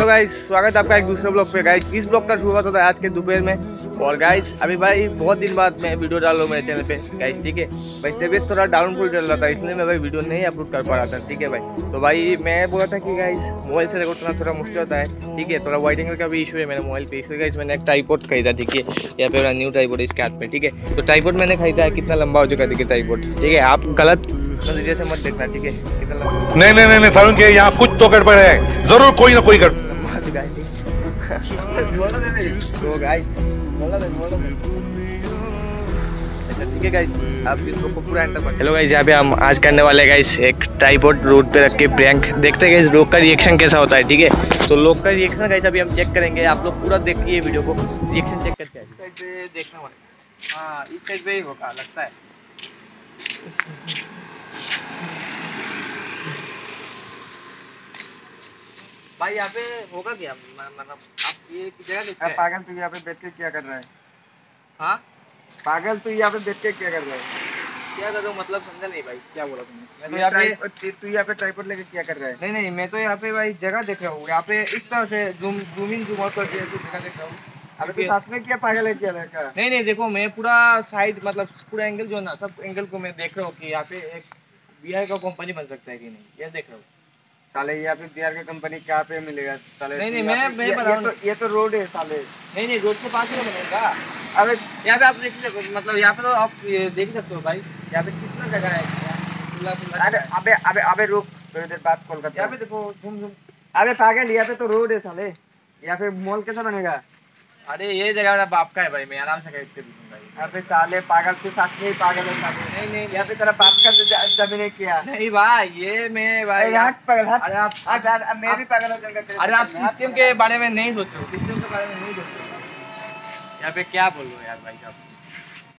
तो गाइस स्वागत है आपका एक दूसरे ब्लॉग पे। गाइस इस ब्लॉग का शुरुआत होता है आज के दोपहर में। और गाइस अभी भाई बहुत दिन बाद मैं वीडियो डाल मेरे चैनल पे। गाइस ठीक है? भाई, तबियत थोड़ा डाउनफुल चल रहा था, इसलिए मैं भाई वीडियो नहीं अपलोड कर पा रहा था, ठीक है भाई? तो भाई, मैं बोला था कि गाइस मोबाइल से रिकॉर्ड करना थोड़ा मुश्किल होता है, ठीक है? थोड़ा वाइट एंगल का भी इशू है मेरे मोबाइल पे, इसलिए गाइस मैंने एक टाइपोर्ट खरीदा, ठीक है? पे मेरा न्यू टाइपोर्ट इसके हाथ में, ठीक है? तो टाइपोर्ट मैंने खरीदा है, कितना लंबा हो चुका है, देखिए टाइपोर्ट ठीक है? आप गलत नज़रिए से मत देखना, ठीक है? कितना नहीं नहीं नहीं सारुण के यहाँ कुछ तो गड़बड़ है। ज़रूर कोई ना कोई गड़बड़ हेलो गाइस यहाँ पे हम आज करने वाले गाइस एक ट्राइपॉड रोड पे रख के प्रैंक देखते हैं गाइस लोग का रिएक्शन कैसा होता है, ठीक है? तो लोग का रिएक्शन गाइस अभी हम चेक करेंगे। आप लोग पूरा देखिए वीडियो को। रिएक्शन चेक करके साइड देखना हाँ इस साइड पे ही होगा, लगता है। भाई यहाँ पे होगा क्या? मतलब आप ये जगह किसका पागल तू यहाँ पे बैठ के क्या कर रहा है? हाँ? पागल तू यहाँ पे बैठ के क्या कर रहा है? क्या कर रहा हूँ? मतलब समझा नहीं भाई क्या बोला तुमने तो तू यहाँ पे ट्राइपॉड- तू यहाँ पे ट्राइपॉड लेके क्या कर रहा है? नहीं नहीं मैं तो यहाँ पे भाई जगह देख रहा हूँ। यहाँ पे इस तरह से zoom zoom in zoom out करके जगह देख रहा हूँ। अबे तू साथ में क्या पागल है क्या लड़का? नहीं नहीं देखो मैं पूरा साइड मतलब पूरा एंगल जो है ना सब एंगल को मैं देख रहा हूँ कि यहाँ पे एक बिहार का कंपनी बन सकता है कि नहीं। ये देख रहा हूँ। साले यहाँ पे बिहार का कंपनी कहाँ पे मिलेगा? साले नहीं, नहीं, मैं- मैं बता ये तो ये तो रोड है साले। नहीं नहीं रोड के पास ही तो बनेगा। अबे यहाँ पे आप देख सकते हो मतलब यहाँ पे तो आप देख सकते हो भाई। यहाँ पे कितना जगह है? खुला अबे अबे अबे अबे रुक थोड़ी देर बाद कॉल करता यहाँ पे देखो झूम झूम। अबे पागल यहाँ पे तो रोड है साले। यहाँ पे मॉल कैसा बनेगा? अरे ये जगह मेरा बाप का है भाई मैं आराम से खरीद के दूँगा भाई अबे साले पागल तू सच में ही पागल है साले। नहीं नहीं यहाँ पे तेरा बाप का ज़मीन किया क्या। नहीं भाई ये मैं भाई यहाँ हट पागल हट अरे आप हट हट मैं भी पागल हो जाऊँगा तेरे अरे आप सिस्टम के बारे में नहीं सोचो रहे सिस्टम के बारे में नहीं सोचो यहाँ पे क्या बोल रहे हो यार भाई साहब?